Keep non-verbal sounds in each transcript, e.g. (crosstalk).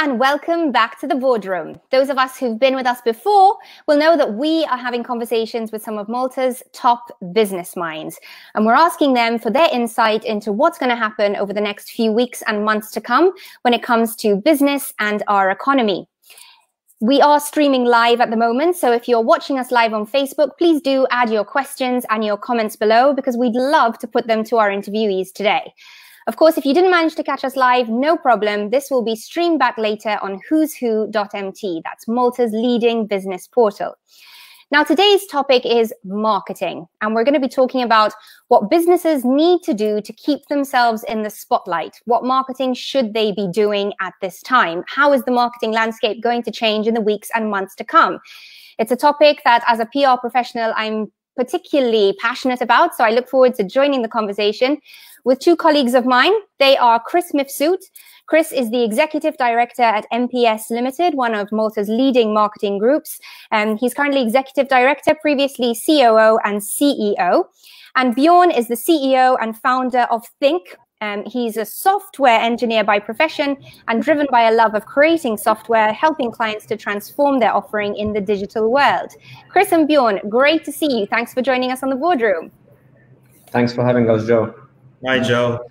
and welcome back to the boardroom. Those of us who've been with us before will know that we are having conversations with some of Malta's top business minds. And we're asking them for their insight into what's going to happen over the next few weeks and months to come when it comes to business and our economy. We are streaming live at the moment. So if you're watching us live on Facebook, please do add your questions and your comments below because we'd love to put them to our interviewees today. Of course, if you didn't manage to catch us live, no problem. This will be streamed back later on who's who.mt. That's Malta's leading business portal. Now, today's topic is marketing, and we're going to be talking about what businesses need to do to keep themselves in the spotlight. What marketing should they be doing at this time? How is the marketing landscape going to change in the weeks and months to come? It's a topic that, as a PR professional, I'm particularly passionate about. So I look forward to joining the conversation with two colleagues of mine. They are Chris Mifsud. Chris is the executive director at MPS Limited, one of Malta's leading marketing groups. And um, he's currently executive director, previously COO and CEO. And Bjorn is the CEO and founder of Think, um, he's a software engineer by profession and driven by a love of creating software, helping clients to transform their offering in the digital world. Chris and Bjorn, great to see you. Thanks for joining us on the boardroom. Thanks for having us, Joe. Hi, Joe.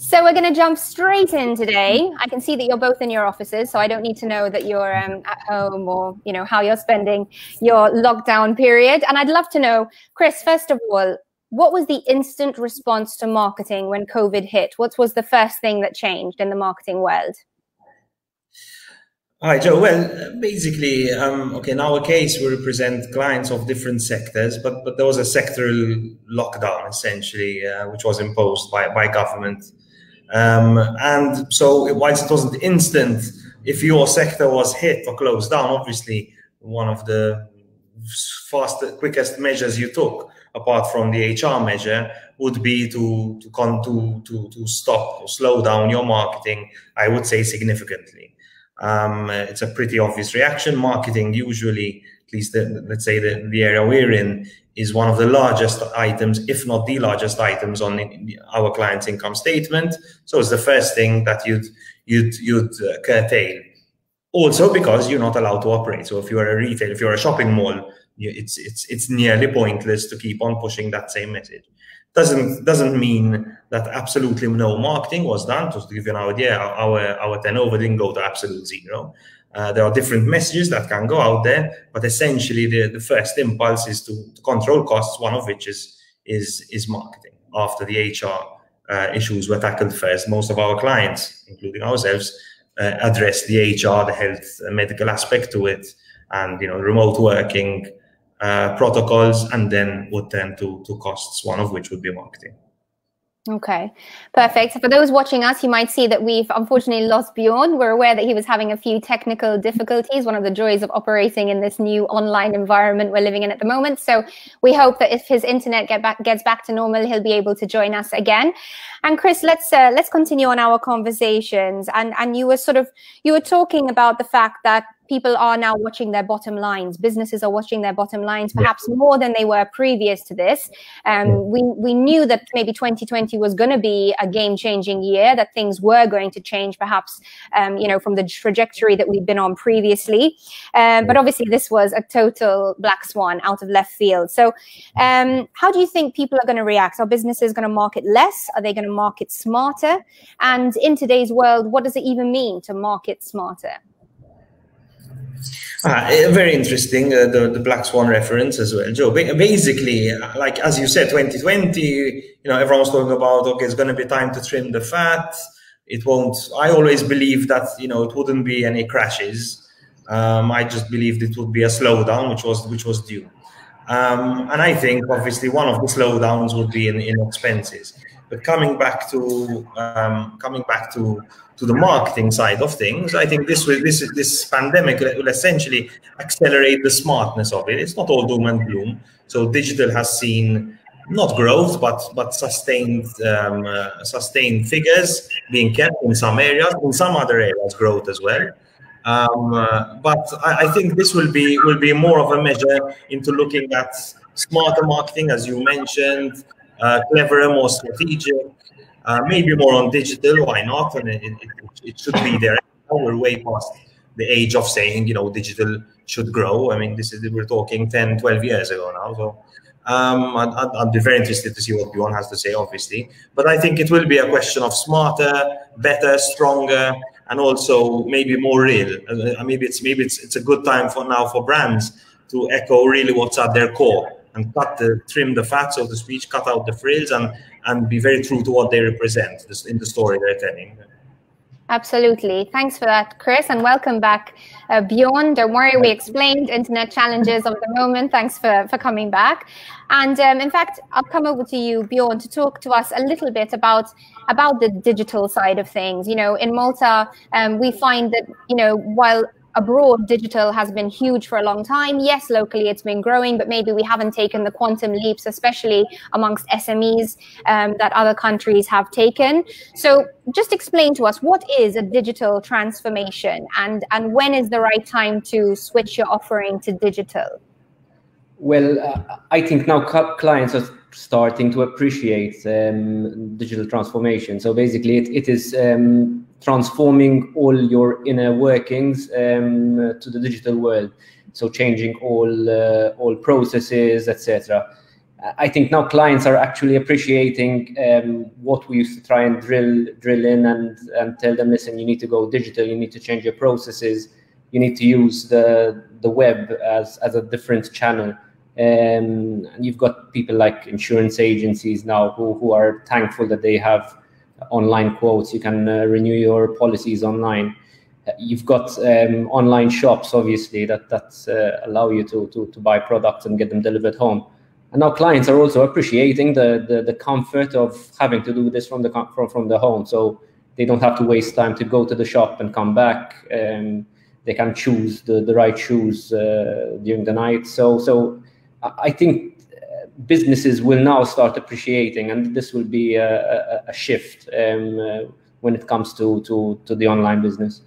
So we're going to jump straight in today. I can see that you're both in your offices, so I don't need to know that you're um, at home or you know how you're spending your lockdown period. And I'd love to know, Chris, first of all, what was the instant response to marketing when COVID hit? What was the first thing that changed in the marketing world? Hi, Joe. Well, basically, um, okay, in our case, we represent clients of different sectors, but, but there was a sectoral lockdown essentially, uh, which was imposed by, by government. Um, and so, whilst it wasn't instant, if your sector was hit or closed down, obviously, one of the fastest, quickest measures you took apart from the HR measure, would be to to con to to to stop or slow down your marketing. I would say significantly. Um, it's a pretty obvious reaction. Marketing usually, at least the, let's say the, the area we're in, is one of the largest items, if not the largest items on our client's income statement. So it's the first thing that you'd you'd you'd uh, curtail. Also because you're not allowed to operate. So if you're a retail, if you're a shopping mall, it's it's it's nearly pointless to keep on pushing that same message. Doesn't doesn't mean that absolutely no marketing was done. Just to give you an idea, our our turnover didn't go to absolute zero. Uh, there are different messages that can go out there, but essentially the, the first impulse is to, to control costs. One of which is is is marketing. After the HR uh, issues were tackled first, most of our clients, including ourselves, uh, addressed the HR, the health, uh, medical aspect to it, and you know remote working uh, protocols and then would tend to, to costs, one of which would be marketing. Okay, perfect. So for those watching us, you might see that we've unfortunately lost Bjorn. We're aware that he was having a few technical difficulties, one of the joys of operating in this new online environment we're living in at the moment. So we hope that if his internet get back, gets back to normal, he'll be able to join us again. And Chris, let's uh, let's continue on our conversations. And and you were sort of you were talking about the fact that people are now watching their bottom lines. Businesses are watching their bottom lines, perhaps yeah. more than they were previous to this. Um, we we knew that maybe 2020 was going to be a game changing year, that things were going to change, perhaps um, you know from the trajectory that we've been on previously. Um, but obviously, this was a total black swan out of left field. So, um, how do you think people are going to react? Are businesses going to market less? Are they going to market smarter? And in today's world, what does it even mean to market smarter? Ah, eh, very interesting, uh, the, the Black Swan reference as well, Joe. Basically, like as you said, 2020, you know, everyone's talking about, okay, it's going to be time to trim the fat. It won't, I always believe that, you know, it wouldn't be any crashes. Um, I just believed it would be a slowdown, which was, which was due. Um, and I think obviously one of the slowdowns would be in, in expenses. But coming back to um, coming back to to the marketing side of things, I think this will this this pandemic will essentially accelerate the smartness of it. It's not all doom and gloom. So digital has seen not growth, but but sustained um, uh, sustained figures being kept in some areas, in some other areas growth as well. Um, uh, but I, I, think this will be will be more of a measure into looking at smarter marketing, as you mentioned, uh, cleverer, more strategic, uh, maybe more on digital. Why not? And it, it, it should be there. We're way past the age of saying, you know, digital should grow. I mean, this is we're talking 10, 12 years ago now. So um, I'd, I'd, be very interested to see what Bjorn has to say, obviously. But I think it will be a question of smarter, better, stronger, and also maybe more real. Uh, maybe it's maybe it's it's a good time for now for brands to echo really what's at their core and cut the trim the fat, so to speak, cut out the frills, and and be very true to what they represent in the story they're telling. Absolutely. Thanks for that, Chris, and welcome back, uh, Bjorn. Don't worry, we explained internet challenges of the moment. Thanks for, for coming back. And um, in fact, I'll come over to you, Bjorn, to talk to us a little bit about about the digital side of things. You know, in Malta, um, we find that you know while abroad, digital has been huge for a long time. Yes, locally it's been growing, but maybe we haven't taken the quantum leaps, especially amongst SMEs um, that other countries have taken. So, just explain to us what is a digital transformation and, and when is the right time to switch your offering to digital? Well, uh, I think now clients are starting to appreciate um, digital transformation. So basically, it, it is um, transforming all your inner workings um, to the digital world. So changing all uh, all processes, etc. I think now clients are actually appreciating um, what we used to try and drill drill in and and tell them, listen, you need to go digital, you need to change your processes, you need to use the the web as as a different channel. Um, and you've got people like insurance agencies now who, who are thankful that they have online quotes. You can uh, renew your policies online. You've got um, online shops, obviously, that that uh, allow you to, to to buy products and get them delivered home. And now clients are also appreciating the, the, the comfort of having to do this from the from, from the home. So they don't have to waste time to go to the shop and come back. Um, they can choose the, the right shoes uh, during the night. So so I think businesses will now start appreciating, and this will be a, a, a shift um, uh, when it comes to, to, to the online business.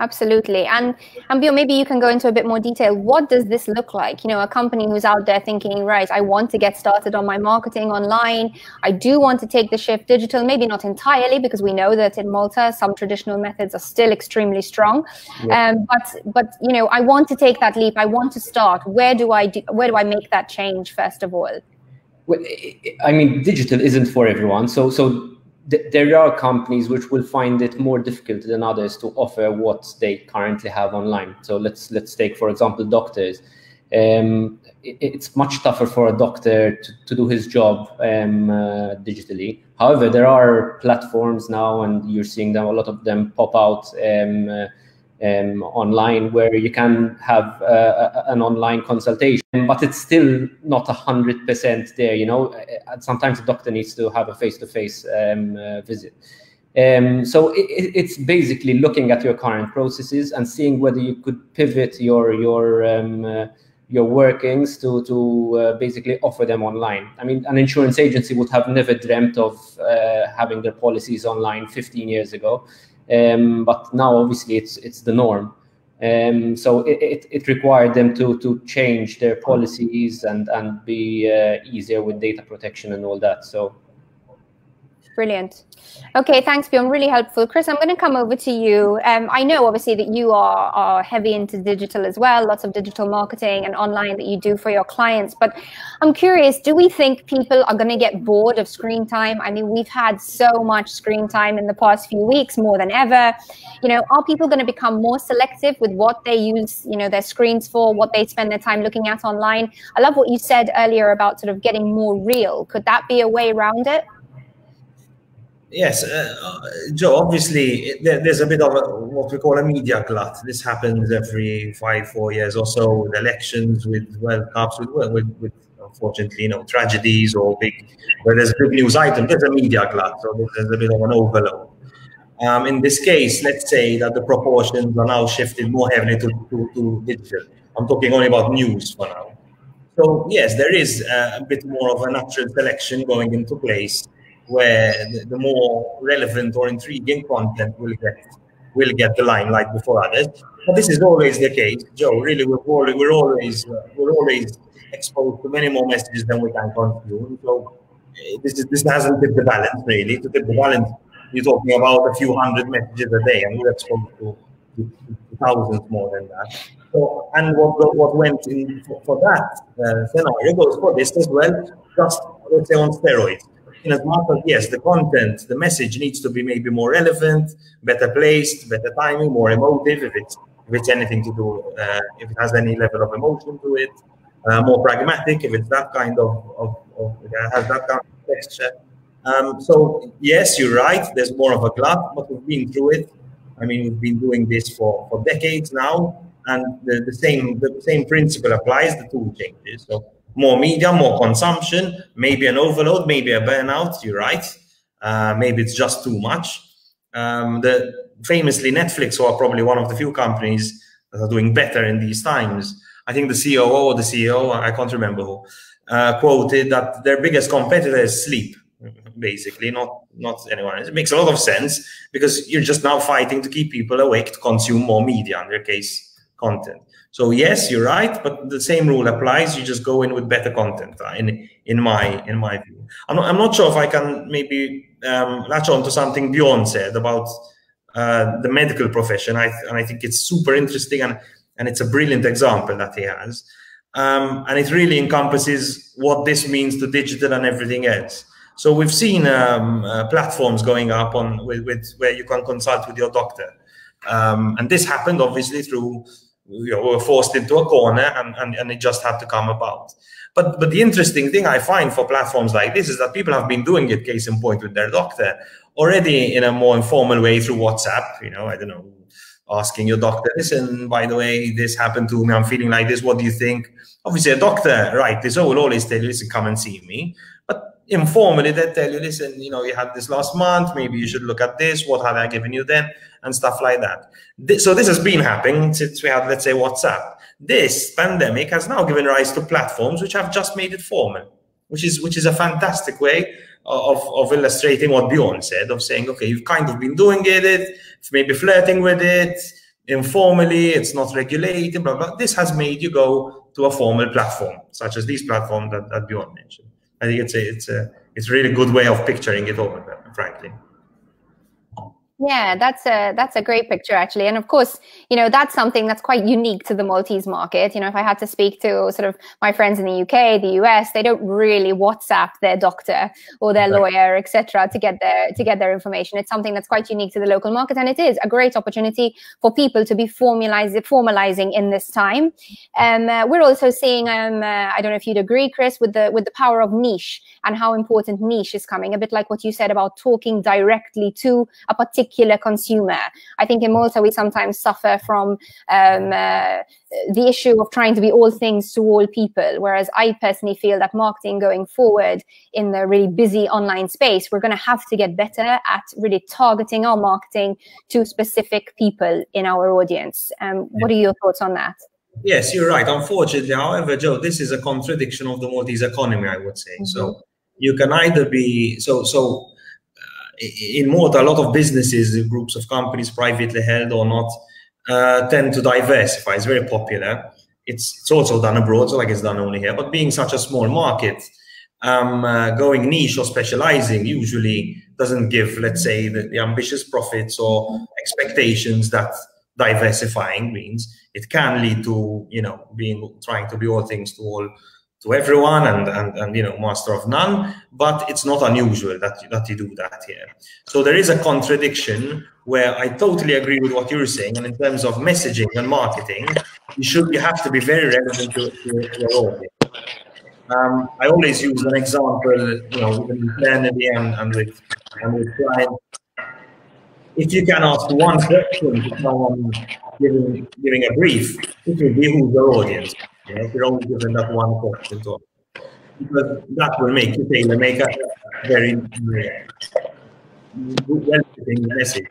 Absolutely. And Bjorn, maybe you can go into a bit more detail. What does this look like? You know, a company who's out there thinking, right, I want to get started on my marketing online. I do want to take the shift digital, maybe not entirely, because we know that in Malta, some traditional methods are still extremely strong. Yeah. Um, but, but, you know, I want to take that leap. I want to start. Where do I do, where do I make that change, first of all? Well, I mean, digital isn't for everyone. So, so there are companies which will find it more difficult than others to offer what they currently have online. So let's let's take for example doctors. Um, it, it's much tougher for a doctor to, to do his job um, uh, digitally. However, there are platforms now, and you're seeing them. A lot of them pop out. Um, uh, um, online where you can have uh, an online consultation, but it's still not a hundred percent there. You know, uh, sometimes the doctor needs to have a face-to-face um, uh, visit. Um, so it, it's basically looking at your current processes and seeing whether you could pivot your your um, uh, your workings to to uh, basically offer them online. I mean, an insurance agency would have never dreamt of uh, having their policies online 15 years ago. Um, but now, obviously, it's it's the norm. Um, so it, it, it, required them to to change their policies and and be uh, easier with data protection and all that. So Brilliant. Okay, thanks, Bjorn. Really helpful. Chris, I'm going to come over to you. Um, I know, obviously, that you are, are heavy into digital as well, lots of digital marketing and online that you do for your clients. But I'm curious, do we think people are going to get bored of screen time? I mean, we've had so much screen time in the past few weeks, more than ever. You know, are people going to become more selective with what they use, you know, their screens for, what they spend their time looking at online? I love what you said earlier about sort of getting more real. Could that be a way around it? Yes, uh, uh, Joe. Obviously, there, there's a bit of a, what we call a media glut. This happens every five, four years or so with elections, with World Cups, with, with, with unfortunately, you know, tragedies or big where there's a big news item. There's a media glut, so there's a bit of an overload. Um, in this case, let's say that the proportions are now shifted more heavily to, to, to digital. I'm talking only about news for now. So yes, there is uh, a bit more of a natural selection going into place where the, the, more relevant or intriguing content will get will get the limelight before others. But this is always the case, Joe. Really, we're always we're always uh, we're always exposed to many more messages than we can consume. So uh, this is this hasn't tipped the balance really. To tip the balance, you're talking about a few hundred messages a day, and we're exposed to, to, to thousands more than that. So, and what, what went in for, for that uh, scenario goes for this as well, just let's say on steroids. In as much as yes, the content, the message needs to be maybe more relevant, better placed, better timing, more emotive if it's if it's anything to do, uh, if it has any level of emotion to it, uh, more pragmatic if it's that kind of, of, of has that kind of texture. Um, so yes, you're right. There's more of a glut, but we've been through it. I mean, we've been doing this for, for decades now, and the, the same the same principle applies. The tool changes. So more media, more consumption, maybe an overload, maybe a burnout. You're right. Uh, maybe it's just too much. Um, the famously Netflix, who are probably one of the few companies that are doing better in these times. I think the COO or the CEO, I can't remember who, uh, quoted that their biggest competitor is sleep basically, not not anyone. It makes a lot of sense because you're just now fighting to keep people awake to consume more media, in their case, content. So yes, you're right, but the same rule applies. You just go in with better content. Uh, in in my in my view, I'm not, I'm not sure if I can maybe um, latch on to something Bjorn said about uh, the medical profession. I and I think it's super interesting and and it's a brilliant example that he has. Um, and it really encompasses what this means to digital and everything else. So we've seen um, uh, platforms going up on with, with, where you can consult with your doctor, um, and this happened obviously through you know, we were forced into a corner, and, and, and it just had to come about. But but the interesting thing I find for platforms like this is that people have been doing it, case in point, with their doctor already in a more informal way through WhatsApp. You know, I don't know, asking your doctor, listen, by the way, this happened to me. I'm feeling like this. What do you think? Obviously, a doctor, right? This will always tell you, listen, come and see me informally they tell you, listen, you know, you had this last month, maybe you should look at this, what have I given you then, and stuff like that. So this has been happening since we had, let's say, WhatsApp. This pandemic has now given rise to platforms which have just made it formal, which is which is a fantastic way of, of illustrating what Bjorn said, of saying, okay, you've kind of been doing it, maybe flirting with it, informally, it's not regulated, blah, blah. This has made you go to a formal platform, such as these platforms that, that Bjorn mentioned. I think it's a it's a it's a really good way of picturing it all, uh, frankly. Yeah, that's a that's a great picture actually, and of course, you know that's something that's quite unique to the Maltese market. You know, if I had to speak to sort of my friends in the UK, the US, they don't really WhatsApp their doctor or their right. lawyer, etc., to get their to get their information. It's something that's quite unique to the local market, and it is a great opportunity for people to be formalizing formalizing in this time. Um, uh, we're also seeing, um, uh, I don't know if you'd agree, Chris, with the with the power of niche and how important niche is coming. A bit like what you said about talking directly to a particular particular consumer. I think in Malta we sometimes suffer from um, uh, the issue of trying to be all things to all people. Whereas I personally feel that marketing going forward in the really busy online space, we're going to have to get better at really targeting our marketing to specific people in our audience. Um, what are your thoughts on that? Yes, you're right. Unfortunately, however, Joe, this is a contradiction of the Maltese economy, I would say. Mm-hmm. So you can either be so so in Malta, a lot of businesses, groups of companies, privately held or not, uh, tend to diversify. It's very popular. It's it's also done abroad, so like it's done only here. But being such a small market, um, uh, going niche or specializing usually doesn't give, let's say, the, the ambitious profits or expectations that diversifying means. It can lead to, you know, being trying to be all things to all to everyone and, and, and you know master of none but it's not unusual that, that you do that here. So there is a contradiction where i totally agree with what you're saying and in terms of messaging and marketing you should you have to be very relevant to, to your audience. Um, i always use an example you know with internally and, and with and with clients if you can ask one question to someone giving giving a brief it will be who's your audience you if you're only given that one question to because that will make you tailor make a very well message.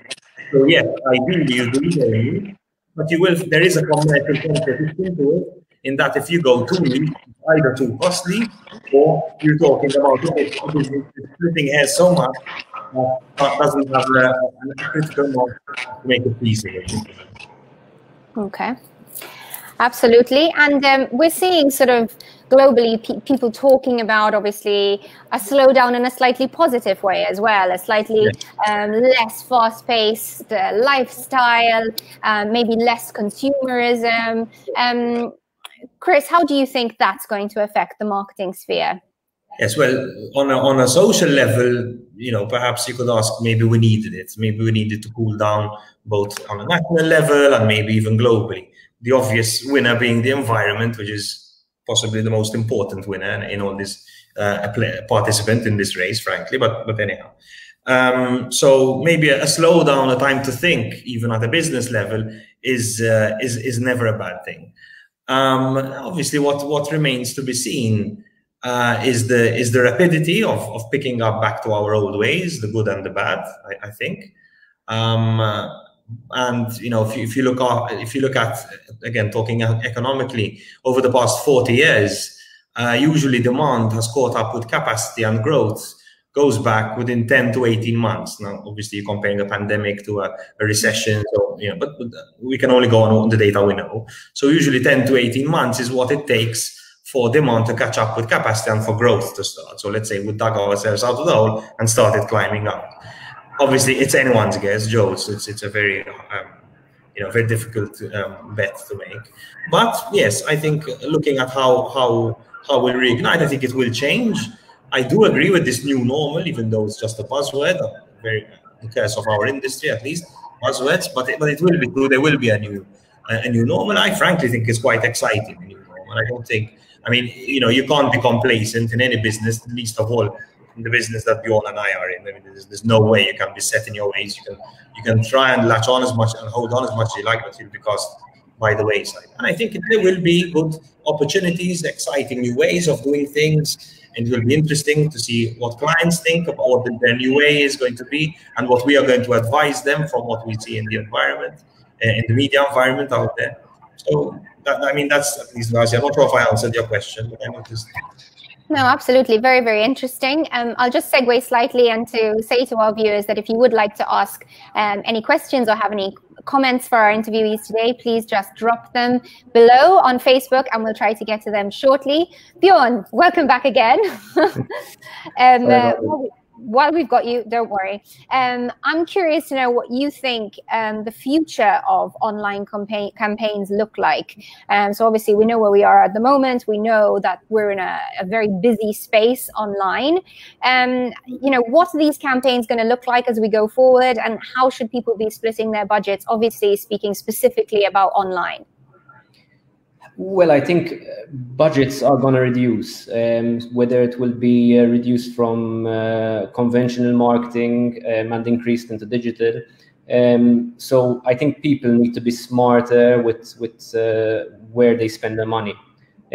So yes, ideally you do hear but you will there is a commercial competition to it in that if you go too niche, either too costly or you're talking about it, splitting hairs so much that doesn't have uh, a, a critical mass to make it easy. Okay. Absolutely. And um, we're seeing sort of globally pe- people talking about obviously a slowdown in a slightly positive way as well, a slightly yes. um, less fast-paced uh, lifestyle, um, maybe less consumerism. Um, Chris, how do you think that's going to affect the marketing sphere? Yes, well, on a, on a social level, you know, perhaps you could ask, maybe we needed it. Maybe we needed to cool down both on a national level and maybe even globally. The obvious winner being the environment, which is possibly the most important winner in all this uh, participant in this race, frankly. But but anyhow, um, so maybe a, a, slowdown, a time to think, even at a business level, is uh, is is never a bad thing. Um, obviously, what what remains to be seen uh, is the is the rapidity of, of picking up back to our old ways, the good and the bad. I, I think, um, and you know, if you, if you look at if you look at again talking economically over the past forty years, uh, usually demand has caught up with capacity and growth goes back within 10 to 18 months. Now, obviously, you're comparing a pandemic to a, a recession, so you know, but, but we can only go on the data we know. So usually 10 to 18 months is what it takes for demand to catch up with capacity and for growth to start. So let's say we dug ourselves out of the hole and started climbing up. Obviously, it's anyone's guess, Joe. It's it's, it's a very um, you know very difficult um, bet to make. But yes, I think looking at how how how we reignite, I think it will change. I do agree with this new normal, even though it's just a buzzword, very because of our industry at least buzzwords. But it, but it will be true. There will be a new a new normal. I frankly think it's quite exciting. A new normal. I don't think I mean, you know, you can't be complacent in any business, least of all in the business that Bjorn and I are in. I mean, there's, there's no way you can be set in your ways. You can you can try and latch on as much and hold on as much as you like, but you'll be caused by the wayside. And I think there will be good opportunities, exciting new ways of doing things. And it will be interesting to see what clients think about what their new way is going to be and what we are going to advise them from what we see in the environment, uh, in the media environment out there. So that, I mean, that's at least I'm not sure if I answered your question, but I noticed. No, absolutely. Very, very interesting. Um, I'll just segue slightly and to say to our viewers that if you would like to ask um, any questions or have any comments for our interviewees today, please just drop them below on Facebook and we'll try to get to them shortly. Bjorn, welcome back again. (laughs) um, uh, while we've got you, don't worry. Um, I'm curious to know what you think um, the future of online campaign, campaigns look like. Um, so obviously, we know where we are at the moment. We know that we're in a, a very busy space online. Um, you know, what are these campaigns going to look like as we go forward, and how should people be splitting their budgets? Obviously, speaking specifically about online. Well, I think uh, budgets are going to reduce, um, whether it will be uh, reduced from uh, conventional marketing um, and increased into digital. Um, so I think people need to be smarter with with uh, where they spend their money.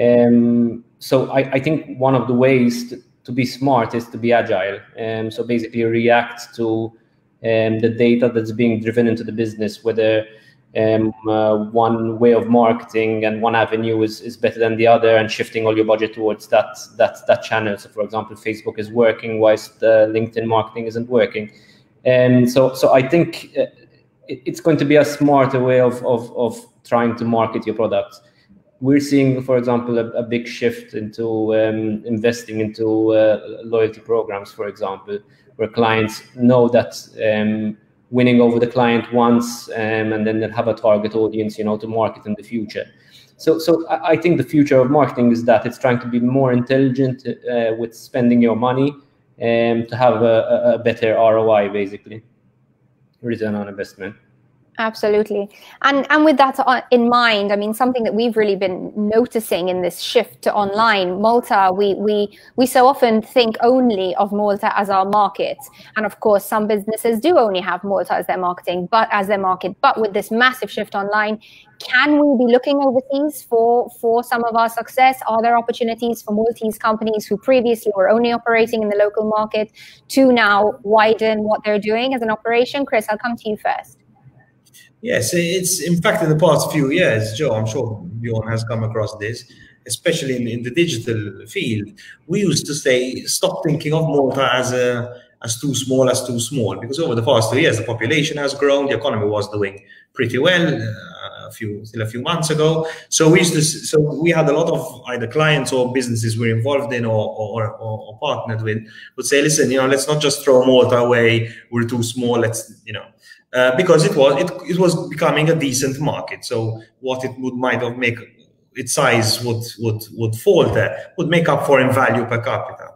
Um, so I, I, think one of the ways to, to, be smart is to be agile. Um, so basically react to um, the data that's being driven into the business, whether um, uh, one way of marketing and one avenue is, is better than the other and shifting all your budget towards that that that channel. So for example facebook is working whilst uh, linkedin marketing isn't working. And so so i think uh, it, it's going to be a smarter way of, of of trying to market your product. We're seeing for example a, a big shift into um, investing into uh, loyalty programs for example where clients know that um, winning over the client once um, and then have a target audience you know to market in the future. So so i think the future of marketing is that it's trying to be more intelligent uh, with spending your money and um, to have a, a better roi basically return on investment Absolutely. And and with that in mind, I mean something that we've really been noticing in this shift to online, Malta, we we we so often think only of Malta as our market. And of course some businesses do only have Malta as their marketing, but as their market. But with this massive shift online, can we be looking overseas for for some of our success? Are there opportunities for Maltese companies who previously were only operating in the local market to now widen what they're doing as an operation? Chris, I'll come to you first. Yes, it's in fact in the past few years, Joe, I'm sure Bjorn has come across this, especially in, in the digital field. We used to say, stop thinking of Malta as a as too small as too small because over the past two years the population has grown the economy was doing pretty well uh, a few still a few months ago so we used to so we had a lot of either clients or businesses we're involved in or or, or, or partnered with would say listen you know let's not just throw Malta away we're too small let's you know uh, because it was it, it was becoming a decent market so what it would might have make its size would would would fall there would make up for in value per capita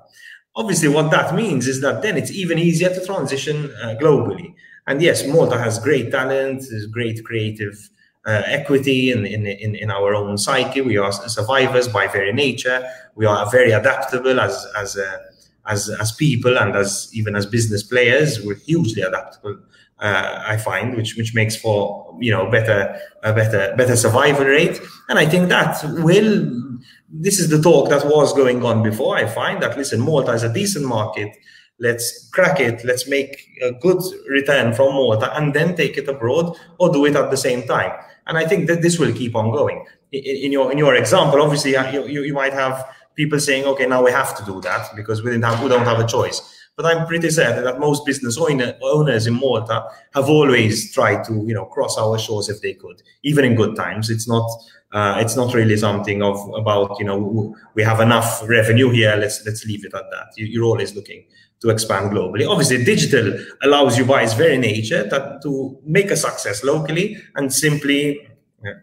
Obviously, what that means is that then it's even easier to transition uh, globally. And yes, Malta has great talent, there's great creative uh, equity in, in, in, in, our own psyche. We are survivors by very nature. We are very adaptable as, as, uh, as, as people and as even as business players. We're hugely adaptable, uh, I find, which, which makes for, you know, better, a better, better survival rate. And I think that will this is the talk that was going on before. I find that listen, Malta is a decent market. Let's crack it. Let's make a good return from Malta and then take it abroad or do it at the same time. And I think that this will keep on going. In, in your in your example, obviously, uh, you, you, you might have people saying, okay, now we have to do that because we didn't have we don't have a choice. But I'm pretty certain that most business owner, owners in Malta have always tried to, you know, cross our shores if they could, even in good times. It's not uh, it's not really something of about you know we have enough revenue here. Let's let's leave it at that. You, are always looking to expand globally. Obviously, digital allows you by its very nature that to make a success locally and simply. Yeah,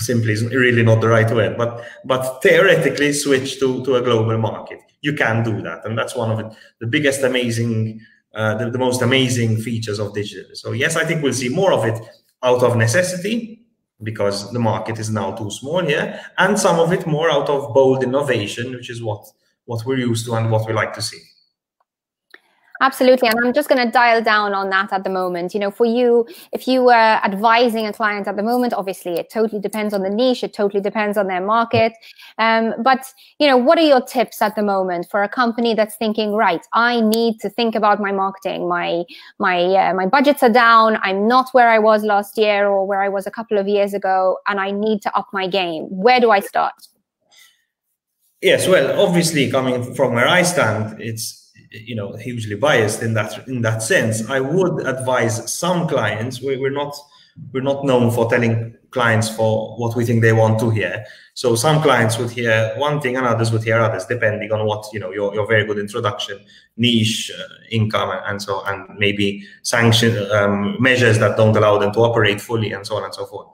simply is really not the right word, but but theoretically switch to, to a global market. You can do that, and that's one of the biggest amazing, uh, the, the most amazing features of digital. So yes, I think we'll see more of it out of necessity, because the market is now too small here, and some of it more out of bold innovation, which is what what we're used to and what we like to see. Absolutely. And I'm just going to dial down on that at the moment. You know, for you, if you were advising a client at the moment, obviously it totally depends on the niche. It totally depends on their market. Um, but, you know, what are your tips at the moment for a company that's thinking, right, I need to think about my marketing. My, my, uh, my budgets are down. I'm not where I was last year or where I was a couple of years ago, and I need to up my game. Where do I start? Yes, well, obviously, coming from where I stand, it's you know hugely biased in that in that sense. I would advise some clients we, we're not we're not known for telling clients for what we think they want to hear. So some clients would hear one thing and others would hear others depending on what you know your, your very good introduction niche uh, income and so and maybe sanction um, measures that don't allow them to operate fully and so on and so forth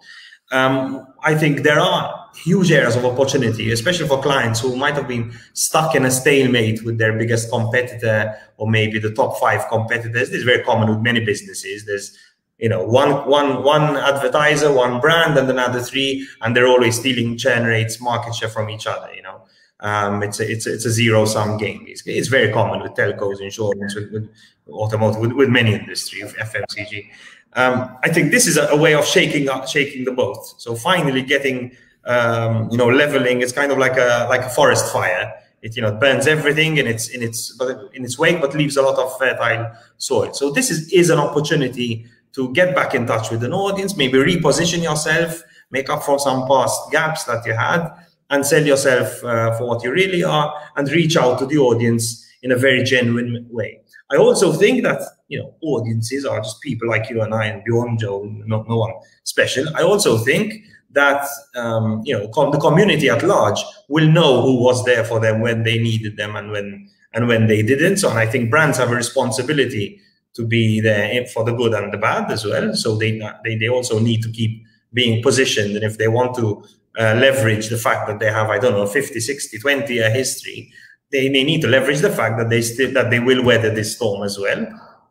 um, I think there are huge areas of opportunity, especially for clients who might have been stuck in a stalemate with their biggest competitor or maybe the top five competitors. This is very common with many businesses. There's you know one one one advertiser, one brand, and another three, and they're always stealing churn rates, market share from each other. You know, um, it's a it's a, it's a zero sum game. It's, it's very common with telcos, insurance, with, with automotive, with, with many industries, FMCG. Um, I think this is a, a, way of shaking up, shaking the boat. So finally getting, um, you know, leveling. It's kind of like a like a forest fire. It you know burns everything in its in its but in its wake, but leaves a lot of fertile soil. So this is is an opportunity to get back in touch with an audience, maybe reposition yourself, make up for some past gaps that you had, and sell yourself uh, for what you really are, and reach out to the audience in a very genuine way. I also think that you know audiences are just people like you and I and Bjorn Joe, not no one special. I also think that um, you know com the community at large will know who was there for them when they needed them and when and when they didn't. So, and I think brands have a responsibility to be there for the good and the bad as well. So they they, they also need to keep being positioned, and if they want to uh, leverage the fact that they have I don't know 50, 60, 20 year history they, they need to leverage the fact that they still that they will weather this storm as well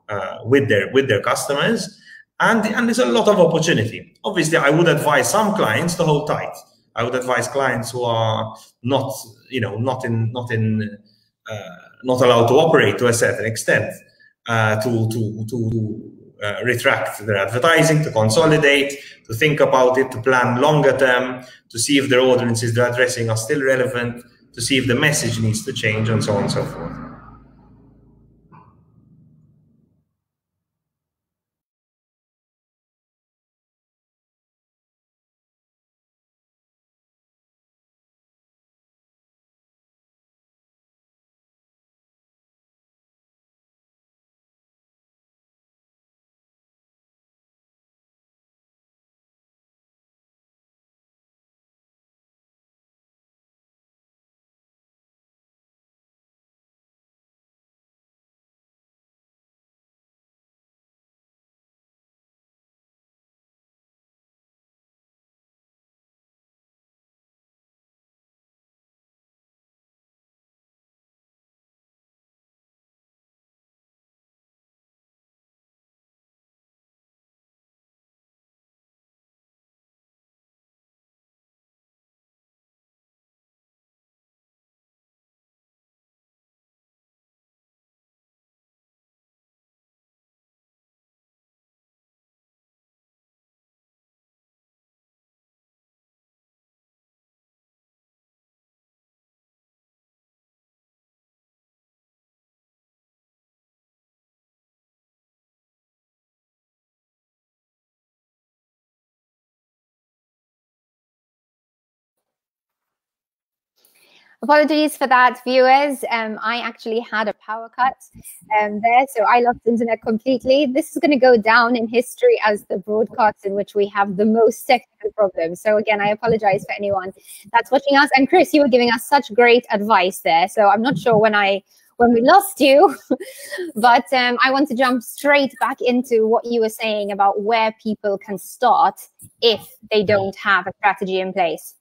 uh, with their with their customers. And and there's a lot of opportunity. Obviously i would advise some clients to hold tight. I would advise clients who are not you know not in not in uh, not allowed to operate to a certain extent uh, to to to uh, retract their advertising, to consolidate, to think about it, to plan longer term, to see if their audiences they're addressing are still relevant, to see if the message needs to change and so on and so forth. Apologies for that, viewers. Um, I actually had a power cut um, there, so I lost internet completely. This is going to go down in history as the broadcast in which we have the most technical problems. So again, I apologize for anyone that's watching us. And Chris, you were giving us such great advice there. So I'm not sure when I when we lost you, (laughs) but um, I want to jump straight back into what you were saying about where people can start if they don't have a strategy in place.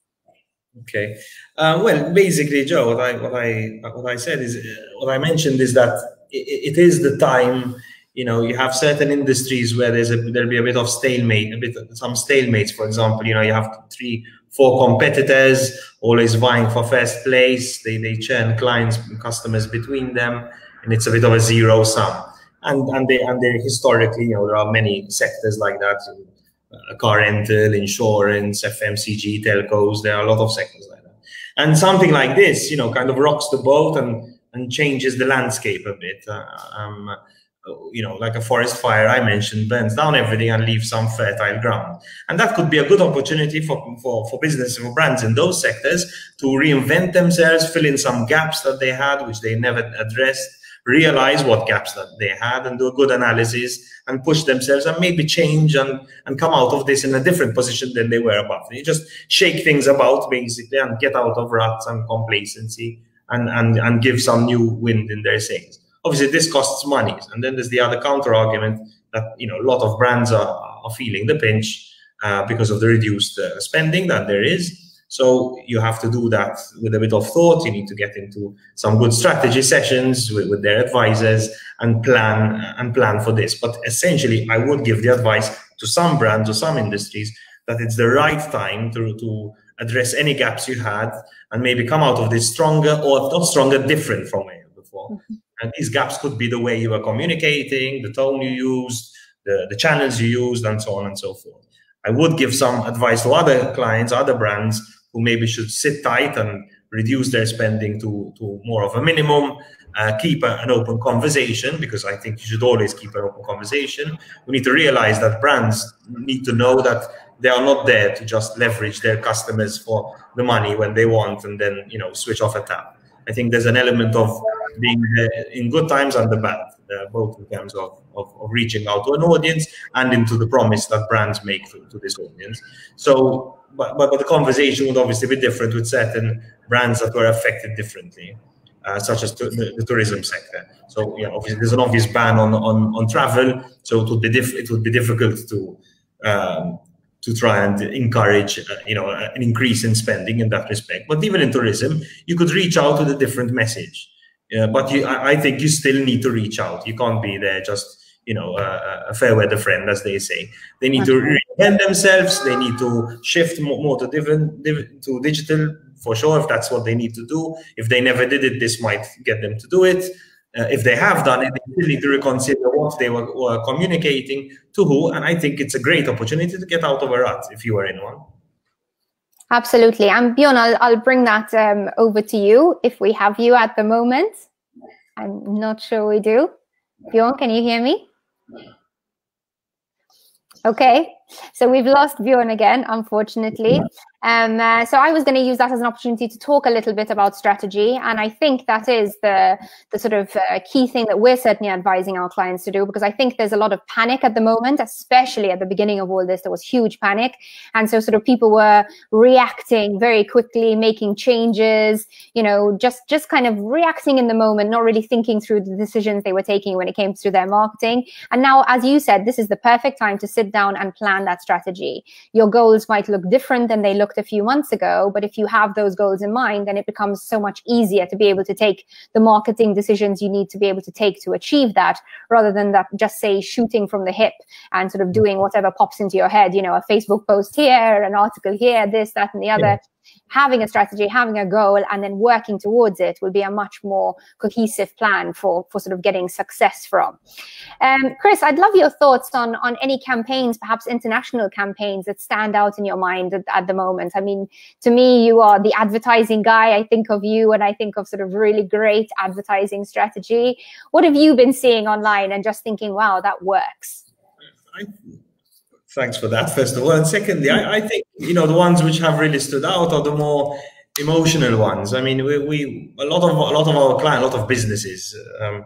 Okay. Uh, well, basically, Joe, what I what I what I said is what I mentioned is that it, it is the time. You know, you have certain industries where there's a there'll be a bit of stalemate, a bit some stalemates. For example, you know, you have three, four competitors always vying for first place. They they churn clients, customers between them, and it's a bit of a zero sum. And and they and they historically, you know, there are many sectors like that uh, car rental, insurance, FMCG, telcos. There are a lot of sectors like that. And something like this, you know, kind of rocks the boat and and changes the landscape a bit. Uh, um, you know, like a forest fire I mentioned, burns down everything and leaves some fertile ground. And that could be a good opportunity for, for, for business, for brands in those sectors to reinvent themselves, fill in some gaps that they had, which they never addressed, realize what gaps that they had and do a good analysis and push themselves and maybe change and, and come out of this in a different position than they were above. You just shake things about basically and get out of ruts and complacency and, and, and give some new wind in their sails. Obviously, this costs money. And then there's the other counter argument that you know a lot of brands are, are feeling the pinch uh, because of the reduced uh, spending that there is. So you have to do that with a bit of thought. You need to get into some good strategy sessions with, with their advisors and plan and plan for this. But essentially, I would give the advice to some brands or some industries that it's the right time to, to address any gaps you had and maybe come out of this stronger or not stronger, different from where you were before. Mm-hmm. And these gaps could be the way you were communicating, the tone you used, the, the channels you used, and so on and so forth. I would give some advice to other clients, other brands who maybe should sit tight and reduce their spending to, to more of a minimum, uh, keep a, an open conversation, because I think you should always keep an open conversation. We need to realize that brands need to know that they are not there to just leverage their customers for the money when they want and then, you know, switch off a tap. I think there's an element of being in good times and the bad, uh, both in terms of, of, of, reaching out to an audience and into the promise that brands make to, to this audience. So but, but, but the conversation would obviously be different with certain brands that were affected differently, uh, such as the, the, tourism sector. So yeah, obviously there's an obvious ban on on, on travel, so it would be diff- it would be difficult to um, to try and encourage uh, you know an increase in spending in that respect. But even in tourism, you could reach out with a different message. But you, I, I think you still need to reach out. You can't be there just you know a fair weather friend as they say they need to reinvent themselves they need to shift more, more to different to digital for sure if that's what they need to do. If they never did it this might get them to do it. Uh, if they have done it they still need to reconsider what they were, were, communicating to who and i think it's a great opportunity to get out of a rut if you are in one. Absolutely. And bjorn i'll, I'll bring that um, over to you if we have you at the moment. I'm not sure we do. Bjorn can you hear me? Okay, so we've lost Bjorn again, unfortunately. Um, uh, so I was going to use that as an opportunity to talk a little bit about strategy, and I think that is the the sort of uh, key thing that we're certainly advising our clients to do because I think there's a lot of panic at the moment, especially at the beginning of all this. There was huge panic, and so sort of people were reacting very quickly, making changes, you know, just just kind of reacting in the moment, not really thinking through the decisions they were taking when it came to their marketing. And now, as you said, this is the perfect time to sit down and plan that strategy. Your goals might look different than they look a few months ago. But if you have those goals in mind, then it becomes so much easier to be able to take the marketing decisions you need to be able to take to achieve that rather than that just say shooting from the hip and sort of doing whatever pops into your head, you know, a Facebook post here, an article here, this, that, and the other. Yeah having a strategy, having a goal, and then working towards it will be a much more cohesive plan for, for sort of getting success from. Um, Chris, I'd love your thoughts on, on any campaigns, perhaps international campaigns that stand out in your mind at, at the moment. I mean, to me, you are the advertising guy. I think of you and I think of sort of really great advertising strategy. What have you been seeing online and just thinking, wow, that works? I, thanks for that, first of all. And secondly, I, I, think, you know, the ones which have really stood out are the more emotional ones. I mean, we, we a lot of a lot of our clients, a lot of businesses um,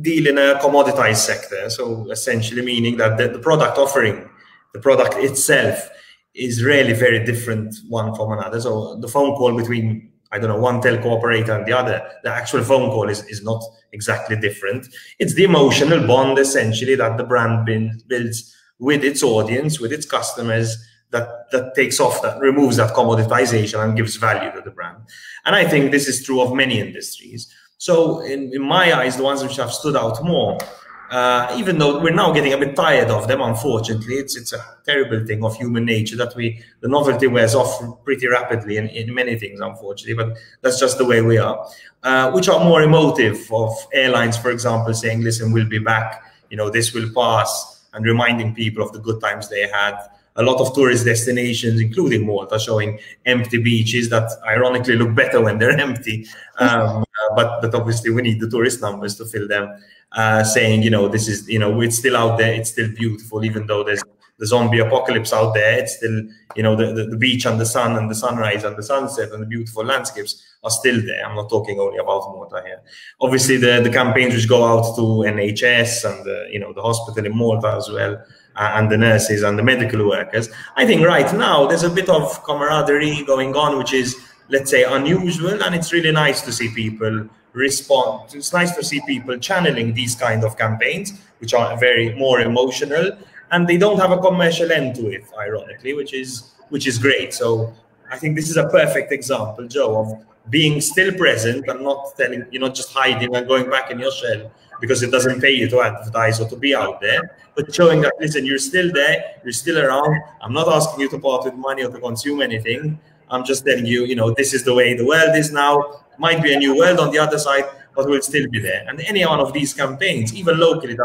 deal in a commoditized sector. So essentially, meaning that the, the product offering, the product itself, is really very different one from another. So the phone call between I don't know one telco operator and the other, the actual phone call is, is not exactly different. It's the emotional bond essentially that the brand builds with its audience, with its customers, that that takes off that removes that commoditization and gives value to the brand. And i think this is true of many industries. So in, in my eyes the ones which have stood out more uh, even though we're now getting a bit tired of them unfortunately it's it's a terrible thing of human nature that we the novelty wears off pretty rapidly in, in many things unfortunately but that's just the way we are. Uh, which are more emotive of airlines for example saying listen we'll be back. You know this will pass and reminding people of the good times they had a lot of tourist destinations, including Malta, showing empty beaches that ironically look better when they're (laughs) empty. Um, uh, but but obviously we need the tourist numbers to fill them. Uh, saying you know this is you know it's still out there, it's still beautiful, even though there's the zombie apocalypse out there. It's still you know the, the, the beach and the sun and the sunrise and the sunset and the beautiful landscapes are still there. I'm not talking only about Malta here. Obviously the the campaigns which go out to NHS and the, you know the hospital in Malta as well uh, and the nurses and the medical workers. I think right now there's a bit of camaraderie going on, which is, let's say, unusual. And it's really nice to see people respond. It's nice to see people channeling these kind of campaigns, which are very more emotional. And they don't have a commercial end to it, ironically, which is which is great. So I think this is a perfect example, Joe, of being still present and not telling, you're not just hiding and going back in your shell, because it doesn't pay you to advertise or to be out there, but showing that, listen, you're still there, you're still around. I'm not asking you to part with money or to consume anything. I'm just telling you, you know, this is the way the world is now. Might be a new world on the other side, but we'll still be there. And any one of these campaigns, even locally,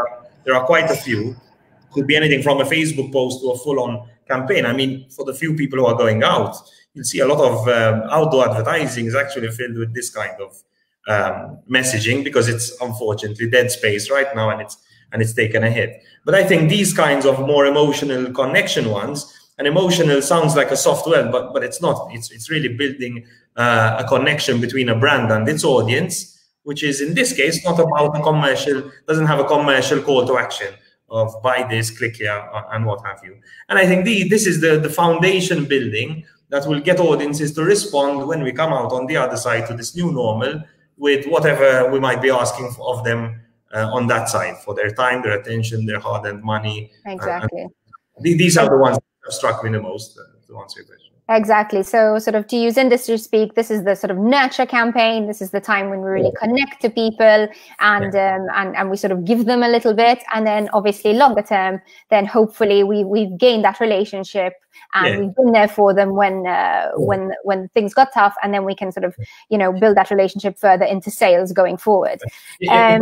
there are quite a few, could be anything from a Facebook post to a full-on campaign. I mean, for the few people who are going out, you'll see a lot of um, outdoor advertising is actually filled with this kind of um, messaging because it's unfortunately dead space right now and it's and it's taken a hit. But I think these kinds of more emotional connection ones, and emotional sounds like a soft word, but but it's not. It's it's really building uh, a connection between a brand and its audience, which is in this case not about a commercial, doesn't have a commercial call to action of buy this, click here, uh, and what have you. And I think the, this is the, the foundation building that will get audiences to respond when we come out on the other side to this new normal with whatever we might be asking of them uh, on that side for their time, their attention, their hard-earned money. Exactly. these are the ones that have struck me the most, uh, to answer your question. Exactly. So, sort of to use industry speak, this is the sort of nurture campaign. This is the time when we really connect to people and yeah. um, and and we sort of give them a little bit, and then obviously longer term, then hopefully we we've gained that relationship and yeah. we've been there for them when uh, when when things got tough, and then we can sort of you know build that relationship further into sales going forward. Um,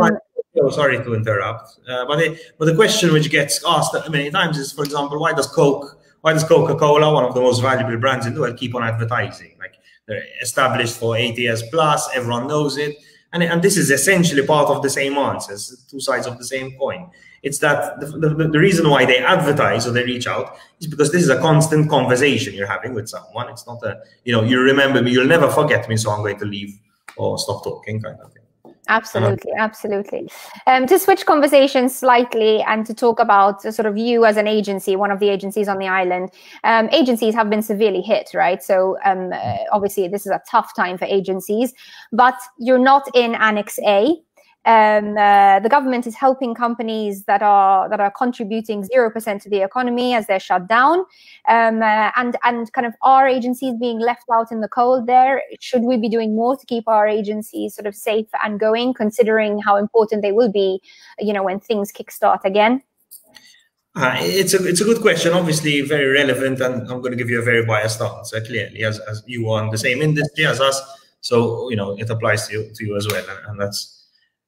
oh, sorry to interrupt, uh, but the, but the question which gets asked many times is, for example, why does Coke why does Coca-Cola, one of the most valuable brands in the world, keep on advertising? Like they're established for eight years plus, everyone knows it. And, and this is essentially part of the same answers, two sides of the same coin. It's that the, the, the, reason why they advertise or they reach out is because this is a constant conversation you're having with someone. It's not a, you know, you remember me, you'll never forget me, so I'm going to leave or stop talking kind of thing. Absolutely, uh-huh. absolutely. Um, to switch conversations slightly and to talk about sort of you as an agency, one of the agencies on the island, um, agencies have been severely hit, right? So um, uh, obviously, this is a tough time for agencies, but you're not in Annex A um, uh, the government is helping companies that are that are contributing zero percent to the economy as they're shut down, um, uh, and and kind of our agencies being left out in the cold. There, should we be doing more to keep our agencies sort of safe and going, considering how important they will be, you know, when things kickstart again? Uh, it's a it's a good question. Obviously, very relevant, and I'm going to give you a very biased answer. Clearly, as, as you are in the same industry as us, so you know it applies to you to you as well, and, and that's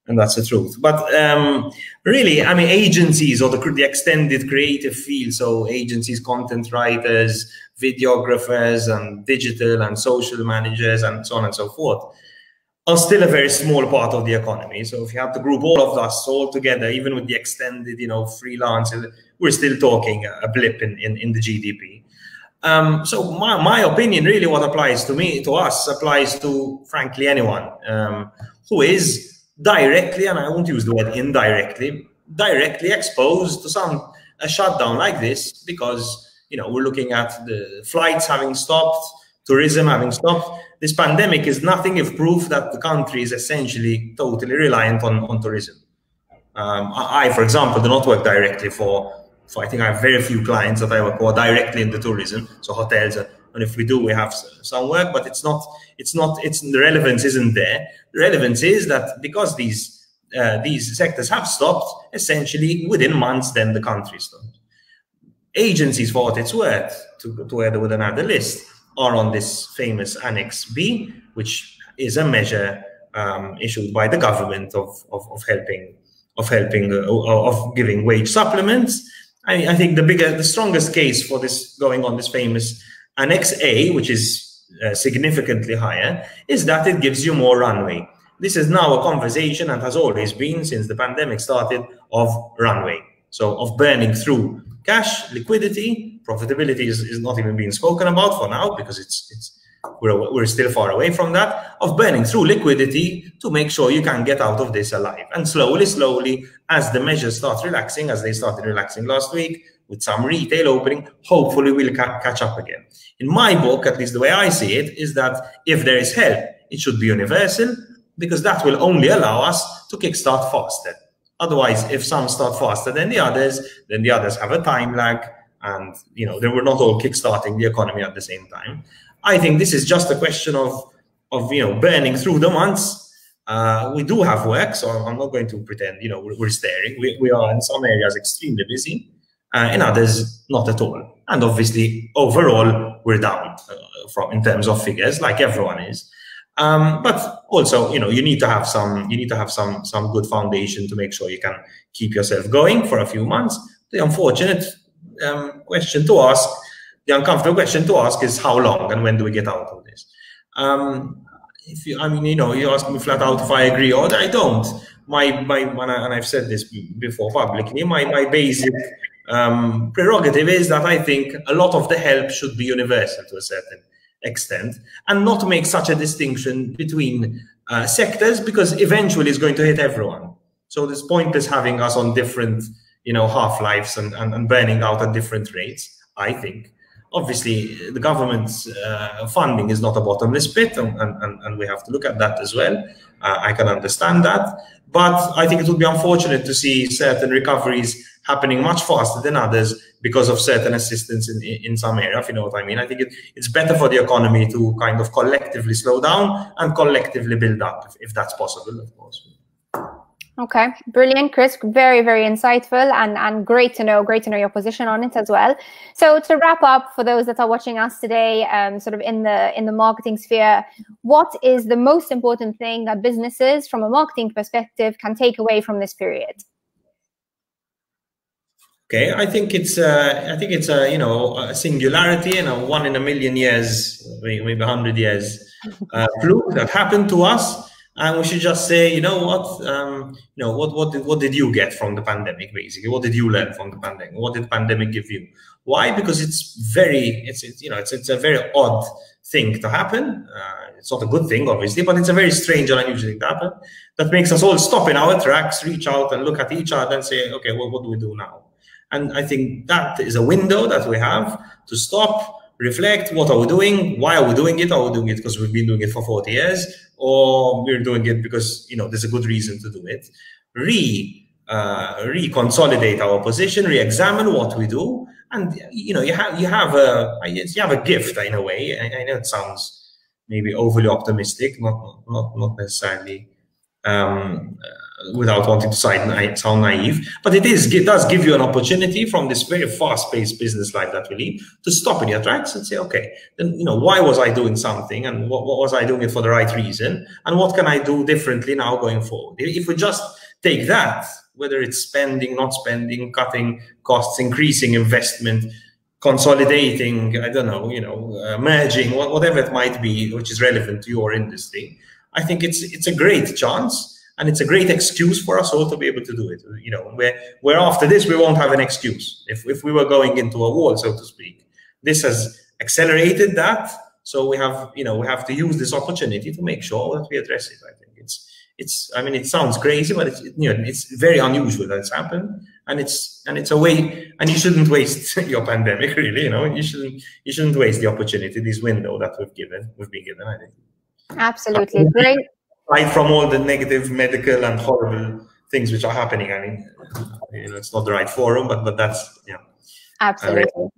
and that's the truth. But um, really, I mean, agencies or the, the extended creative field, so agencies, content writers, videographers, and digital and social managers, and so on and so forth, are still a very small part of the economy. So if you have to group all of us all together, even with the extended, you know, freelancers, we're still talking a blip in, in, in the GDP. Um, so my, my opinion, really, what applies to me, to us, applies to frankly anyone um, who is directly, and I won't use the word indirectly, directly exposed to some a shutdown like this because you know we're looking at the flights having stopped, tourism having stopped. This pandemic is nothing if proof that the country is essentially totally reliant on, on tourism. Um, I, for example, do not work directly for so I think I have very few clients that I work with directly in the tourism, so hotels. And if we do, we have some work, but it's not. It's not. It's the relevance isn't there. The relevance is that because these uh, these sectors have stopped, essentially within months, then the country stopped. Agencies, for what it's worth, to, together with another list, are on this famous Annex B, which is a measure um, issued by the government of, of, of helping of helping uh, of giving wage supplements I, I, think the bigger, the strongest case for this going on this famous Annex A, which is uh, significantly higher, is that it gives you more runway. This is now a conversation and has always been since the pandemic started of runway. So of burning through cash, liquidity, profitability is, is not even being spoken about for now because it's it's we're, we're still far away from that of burning through liquidity to make sure you can get out of this alive and slowly slowly as the measures start relaxing as they started relaxing last week with some retail opening hopefully we'll ca catch up again in my book at least the way i see it is that if there is help it should be universal because that will only allow us to kickstart faster otherwise if some start faster than the others then the others have a time lag and you know they were not all kickstarting the economy at the same time I think this is just a question of of you know burning through the months. Uh, we do have work, so I'm not going to pretend you know we're, we're staring. We, we are in some areas extremely busy, uh, in others not at all. And obviously, overall, we're down uh, from in terms of figures, like everyone is. Um, but also, you know, you need to have some you need to have some some good foundation to make sure you can keep yourself going for a few months. The unfortunate um, question to ask the uncomfortable question to ask is how long and when do we get out of this? Um, if you, I mean, you know, you ask me flat out if I agree or I don't. My, my, and I've said this before publicly, my, my basic um, prerogative is that I think a lot of the help should be universal to a certain extent and not make such a distinction between uh, sectors because eventually it's going to hit everyone. So this point is having us on different, you know, half lives and, and, and burning out at different rates, I think. Obviously the government's uh, funding is not a bottomless pit and, and, and, we have to look at that as well. Uh, i can understand that. But i think it would be unfortunate to see certain recoveries happening much faster than others because of certain assistance in, in some area if you know what i mean i think it, it's better for the economy to kind of collectively slow down and collectively build up if, if that's possible of course Okay, brilliant, Chris. Very, very insightful and, and great to know. Great to know your position on it as well. So to wrap up, for those that are watching us today, um, sort of in the in the marketing sphere, what is the most important thing that businesses, from a marketing perspective, can take away from this period? Okay, I think it's uh, I think it's a you know a singularity and a one in a million years, maybe a hundred years uh, (laughs) fluke that happened to us and we should just say, you know what, um, you know what, what, did, what did you get from the pandemic? Basically, what did you learn from the pandemic? What did the pandemic give you? Why? Because it's very, it's, it's you know, it's it's a very odd thing to happen. Uh, it's not a good thing, obviously, but it's a very strange and unusual thing to happen that makes us all stop in our tracks, reach out and look at each other and say, okay, well, what do we do now? And I think that is a window that we have to stop, reflect, what are we doing? Why are we doing it? Are we doing it because we've been doing it for 40 years? or we're doing it because you know there's a good reason to do it. Re uh, reconsolidate our position, re-examine what we do, and you know you have you have a you have a gift in a way. I, I know it sounds maybe overly optimistic, not not not necessarily um, without wanting to sound naive, but it is it does give you an opportunity from this very fast-paced business life that we lead to stop in your tracks and say, okay, then you know why was I doing something, and what, what was I doing it for the right reason, and what can I do differently now going forward? If we just take that, whether it's spending, not spending, cutting costs, increasing investment, consolidating, I don't know, you know, uh, merging, whatever it might be, which is relevant to your industry, I think it's it's a great chance and it's a great excuse for us all to be able to do it. You know, where after this we won't have an excuse if if we were going into a wall, so to speak. This has accelerated that. So we have, you know, we have to use this opportunity to make sure that we address it. I think it's, it's. I mean, it sounds crazy, but it's, you know, it's very unusual that it's happened, and it's, and it's a way. And you shouldn't waste (laughs) your pandemic, really. You know, you shouldn't, you shouldn't waste the opportunity, this window that we've given, we've been given. I think. Absolutely, great. Aside from all the negative medical and horrible things which are happening, I mean, you know, it's not the right forum, but but that's yeah. Absolutely.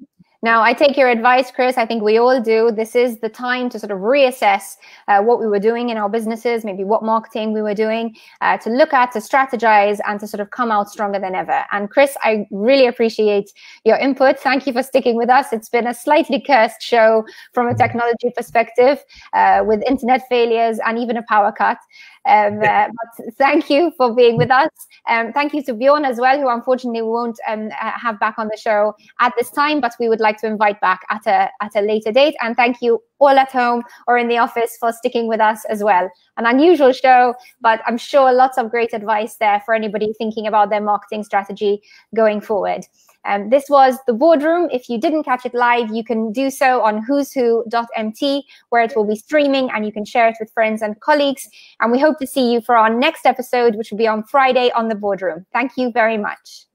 Now, I take your advice, Chris. I think we all do. This is the time to sort of reassess uh, what we were doing in our businesses, maybe what marketing we were doing, uh, to look at, to strategize, and to sort of come out stronger than ever. And Chris, I really appreciate your input. Thank you for sticking with us. It's been a slightly cursed show from a technology perspective uh, with internet failures and even a power cut. Um, uh, but thank you for being with us. Um, thank you to Bjorn as well, who unfortunately we won't um, uh, have back on the show at this time, but we would like to invite back at a at a later date. And thank you all at home or in the office for sticking with us as well. An unusual show, but I'm sure lots of great advice there for anybody thinking about their marketing strategy going forward. Um, this was the boardroom. If you didn't catch it live, you can do so on who's who.mt, where it will be streaming and you can share it with friends and colleagues. And we hope to see you for our next episode, which will be on Friday on the boardroom. Thank you very much.